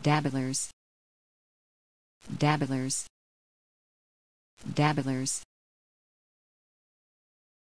dabblers dabblers dabblers.